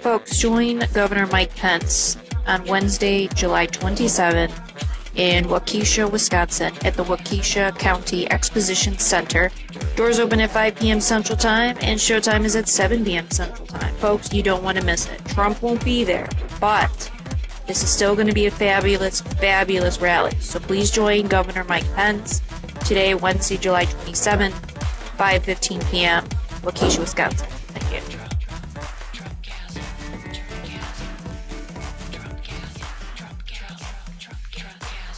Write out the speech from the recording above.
Folks, join Governor Mike Pence on Wednesday, July 27 in Waukesha, Wisconsin at the Waukesha County Exposition Center. Doors open at 5 p.m. Central Time and showtime is at 7 p.m. Central Time. Folks, you don't want to miss it. Trump won't be there, but this is still going to be a fabulous, fabulous rally. So please join Governor Mike Pence today, Wednesday, July 27, 5:15 p.m., location was. Thank you.